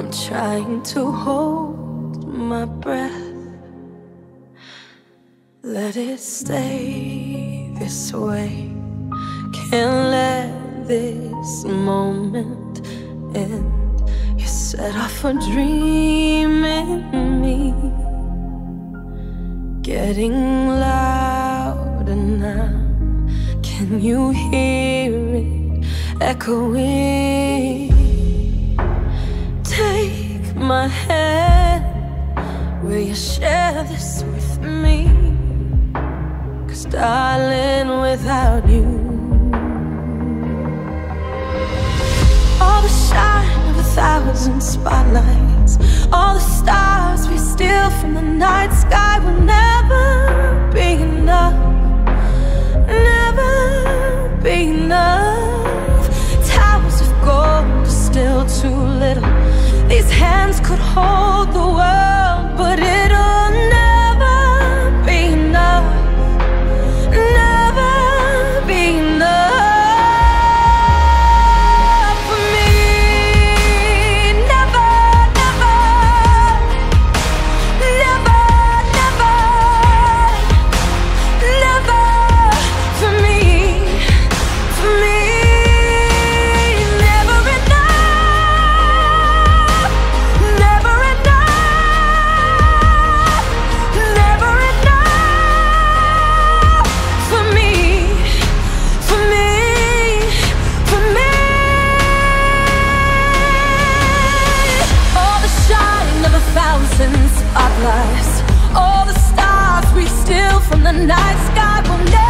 I'm trying to hold my breath. Let it stay this way. Can't let this moment end. You set off a dream in me, getting louder now. Can you hear it echoing? My. Will you share this with me? Cause darling, without you All the shine of a thousand spotlights All the stars we steal from the night sky Will never could hold we steal from the night sky will never